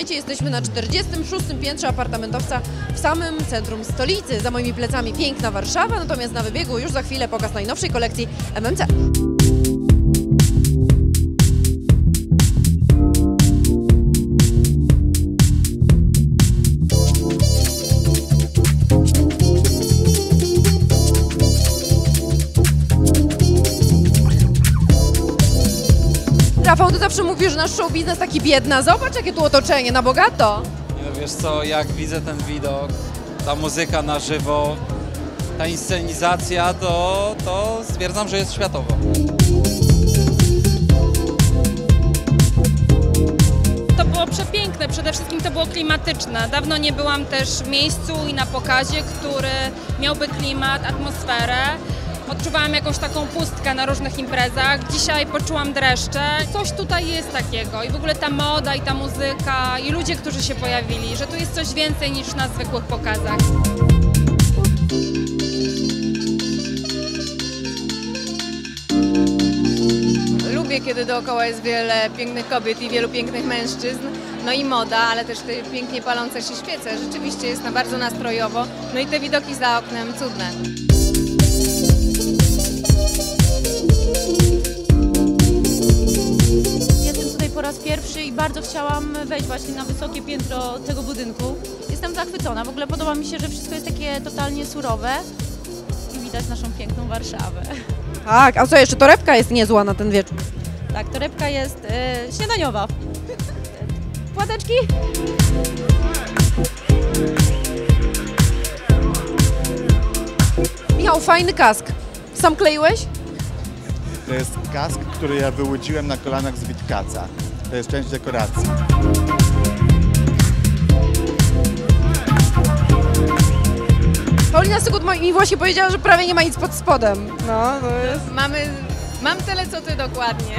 Witajcie, jesteśmy na 46. piętrze apartamentowca w samym centrum stolicy. Za moimi plecami piękna Warszawa, natomiast na wybiegu już za chwilę pokaz najnowszej kolekcji MMC. Rafał, ty zawsze mówisz, że nasz show biznes taki biedna. Zobacz, jakie tu otoczenie, na bogato. Nie no wiesz co, jak widzę ten widok, ta muzyka na żywo, ta inscenizacja, to, to stwierdzam, że jest światowo. To było przepiękne, przede wszystkim to było klimatyczne. Dawno nie byłam też w miejscu i na pokazie, który miałby klimat, atmosferę. Odczuwałam jakąś taką pustkę na różnych imprezach. Dzisiaj poczułam dreszcze. Coś tutaj jest takiego i w ogóle ta moda i ta muzyka i ludzie, którzy się pojawili, że tu jest coś więcej niż na zwykłych pokazach. Lubię, kiedy dookoła jest wiele pięknych kobiet i wielu pięknych mężczyzn. No i moda, ale też te pięknie palące się świece. Rzeczywiście jest na bardzo nastrojowo. No i te widoki za oknem cudne. Raz pierwszy i bardzo chciałam wejść właśnie na wysokie piętro tego budynku. Jestem zachwycona. W ogóle podoba mi się, że wszystko jest takie totalnie surowe i widać naszą piękną Warszawę. Tak, a co jeszcze, torebka jest niezła na ten wieczór. Tak, torebka jest e, śniadaniowa. Płateczki? Michał, fajny kask. Sam kleiłeś? To jest kask, który ja wyłudziłem na kolanach z Witkaca. To jest część dekoracji. Paulina Sygut mi właśnie powiedziała, że prawie nie ma nic pod spodem. No, to jest... Mamy, mam tyle co ty dokładnie.